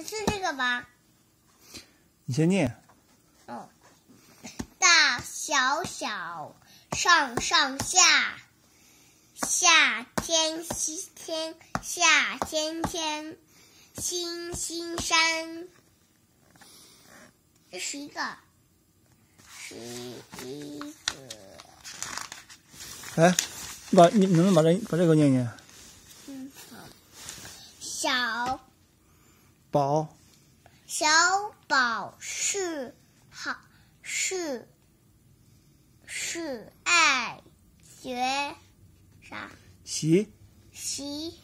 是这个吧？你先念。哦，大小小，上上下，下天西天，下天天，星星山。这是一个，是一个。来，把你能不能把这把这个念念？嗯，好。小宝，小宝是好是是爱学啥习习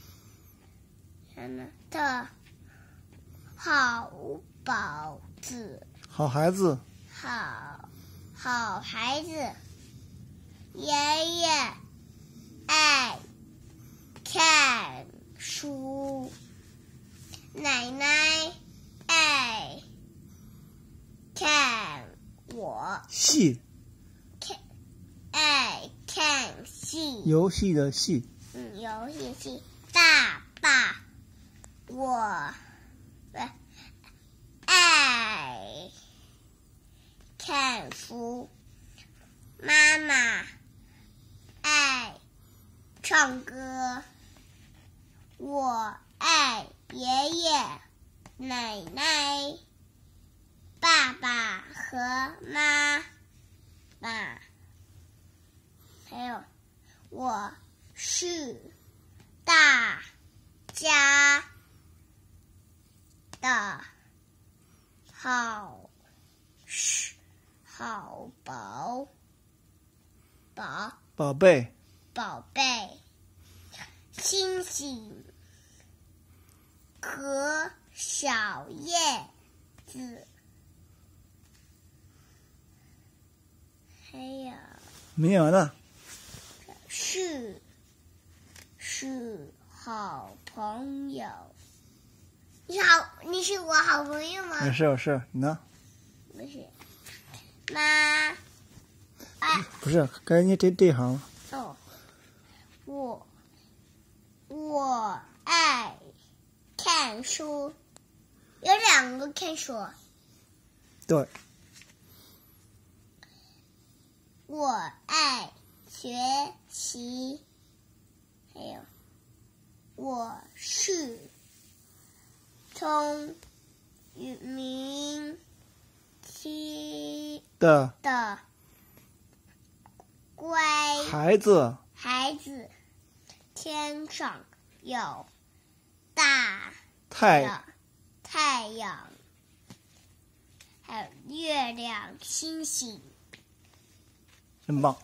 的好宝子，好孩子，好好孩子。爷爷爱看书，奶奶爱看我，戏看爱看戏。游戏的戏，嗯，游戏戏。爸爸，我不是爱看书。妈妈爱唱歌。我爱爷爷、奶奶、爸爸和妈妈，还有我是大家的好是好宝宝宝贝，宝贝，星星和小叶子，还有没念完呢。是是好朋友。你好，你是我好朋友吗？没事，是你呢？不是，妈，哎，不是，该你这这一行了。哦，我我爱看书，有两个看书。对，我爱学习，还有我是聪明期的的乖孩子，孩子。天上有大太的太阳，还有月亮、星星。真棒。